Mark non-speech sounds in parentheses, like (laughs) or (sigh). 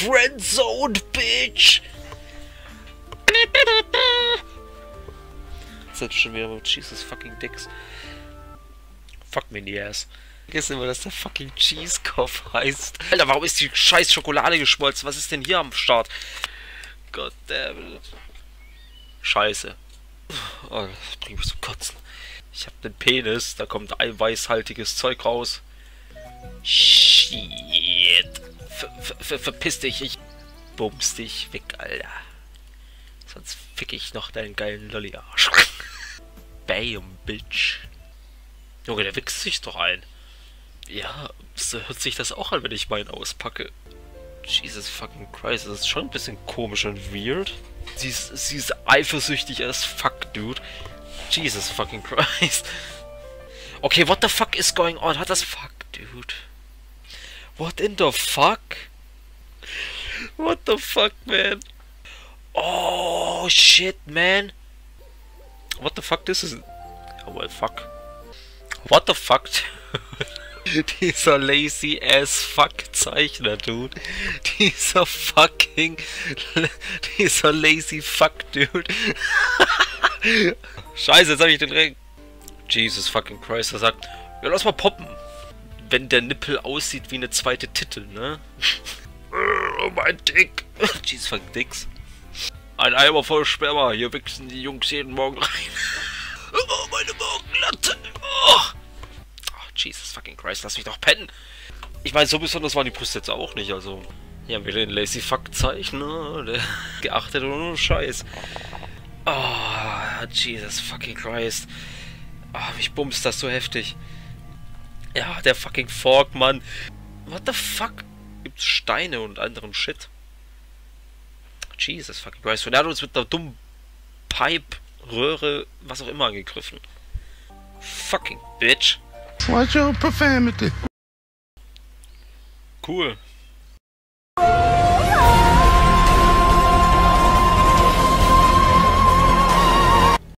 Friendzone, bitch! Jetzt schon wieder mit Jesus fucking Dicks. Fuck me in the ass. Vergessen immer, dass der fucking Cheesekopf heißt. Alter, warum ist die scheiß Schokolade geschmolzen? Was ist denn hier am Start? God damn it. Scheiße. Oh, das bringt mich zum Kotzen. Ich hab den Penis, da kommt eiweißhaltiges Zeug raus. Shit. Ver, ver, verpiss dich, ich bums dich weg, Alter. Sonst fick ich noch deinen geilen Lolli-Arsch. Bam, Bitch. Junge, der wichst sich doch ein. Ja, so hört sich das auch an, wenn ich meinen auspacke. Jesus fucking Christ, das ist schon ein bisschen komisch und weird. Sie ist, sie ist eifersüchtig as fuck, dude. Jesus fucking Christ. Okay, what the fuck is going on? What the fuck, dude? What in the fuck? What the fuck, man? Oh, shit, man. What the fuck, this is... Oh, well, fuck. What the fuck? (laughs) Dieser lazy ass fuck Zeichner, dude. Dieser fucking. Dieser lazy fuck, dude. (laughs) Scheiße, jetzt hab ich den Ring. Jesus fucking Christ, er sagt, ja, lass mal poppen. Wenn der Nippel aussieht wie eine zweite Titel, ne? oh, mein Dick. (laughs) Jesus fucking Dicks. Ein Eimer voll Sperma, hier wichsen die Jungs jeden Morgen rein. (laughs) oh, meine Morgenlatte. Oh. Jesus fucking Christ, lass mich doch pennen. Ich meine, so besonders waren die Brüste jetzt auch nicht, also... Hier haben wir den Lazy Fuck Zeichen, ne? Der (laughs) geachtet oder nur Scheiß. Oh, Jesus fucking Christ. Oh, mich bumst das so heftig. Ja, der fucking Fork, Mann. What the fuck? Gibt's Steine und anderen Shit? Jesus fucking Christ. Und er hat uns mit einer dummen Pipe, Röhre, was auch immer angegriffen. Fucking Bitch. Watch your profanity. Cool.